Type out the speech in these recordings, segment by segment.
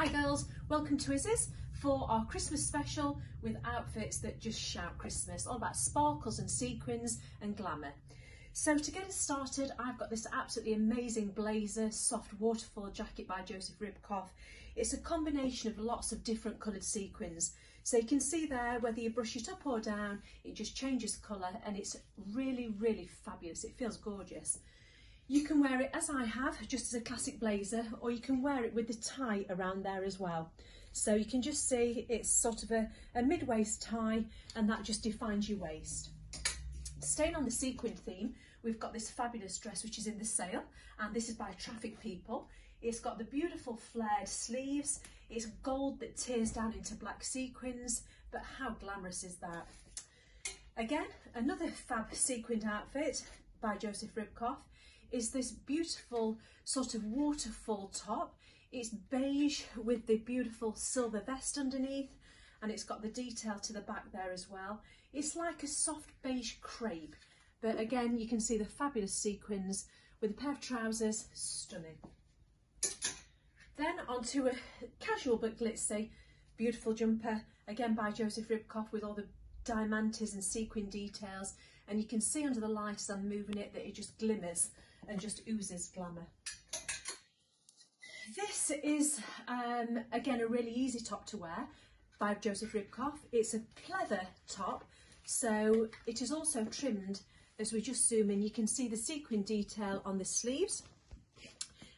Hi girls, welcome to Izzi's for our Christmas special with outfits that just shout Christmas, all about sparkles and sequins and glamour. So to get us started, I've got this absolutely amazing blazer, soft waterfall jacket by Joseph Ribkoff. It's a combination of lots of different coloured sequins. So you can see there, whether you brush it up or down, it just changes colour and it's really, really fabulous. It feels gorgeous. You can wear it as I have, just as a classic blazer, or you can wear it with the tie around there as well. So you can just see it's sort of a, a mid-waist tie and that just defines your waist. Staying on the sequin theme, we've got this fabulous dress which is in the sale and this is by Traffic People. It's got the beautiful flared sleeves, it's gold that tears down into black sequins, but how glamorous is that? Again, another fab sequined outfit by Joseph Ribkoff is this beautiful sort of waterfall top. It's beige with the beautiful silver vest underneath and it's got the detail to the back there as well. It's like a soft beige crepe, but again, you can see the fabulous sequins with a pair of trousers, stunning. Then onto a casual but glitzy, beautiful jumper, again by Joseph Ribkoff with all the diamantes and sequin details. And you can see under the light as I'm moving it that it just glimmers and just oozes glamour. This is, um, again, a really easy top to wear by Joseph Ribkoff. It's a pleather top, so it is also trimmed. As we just zoom in, you can see the sequin detail on the sleeves.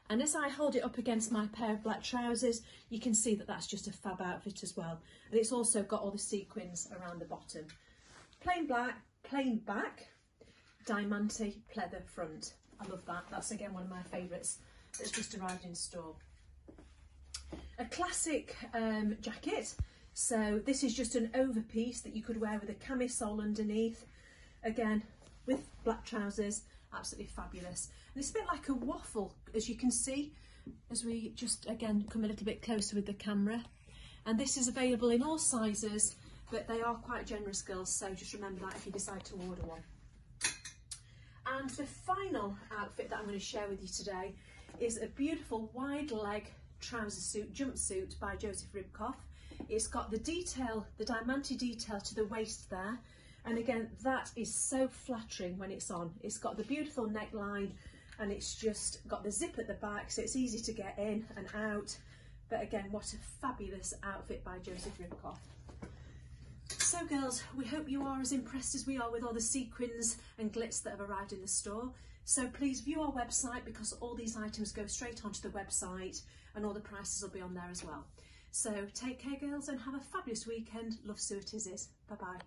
And as I hold it up against my pair of black trousers, you can see that that's just a fab outfit as well. And it's also got all the sequins around the bottom. Plain black, plain back, diamante pleather front. I love that. That's again one of my favourites that's just arrived in store. A classic um, jacket. So this is just an overpiece that you could wear with a camisole underneath. Again, with black trousers, absolutely fabulous. And it's a bit like a waffle, as you can see, as we just, again, come a little bit closer with the camera. And this is available in all sizes, but they are quite generous girls, so just remember that if you decide to order one. And the final outfit that I'm going to share with you today is a beautiful wide leg trouser suit, jumpsuit by Joseph Ribkoff. It's got the detail, the diamante detail to the waist there. And again, that is so flattering when it's on. It's got the beautiful neckline and it's just got the zip at the back so it's easy to get in and out. But again, what a fabulous outfit by Joseph Ribkoff. So girls, we hope you are as impressed as we are with all the sequins and glitz that have arrived in the store. So please view our website because all these items go straight onto the website and all the prices will be on there as well. So take care girls and have a fabulous weekend. Love Sue it is. Bye bye.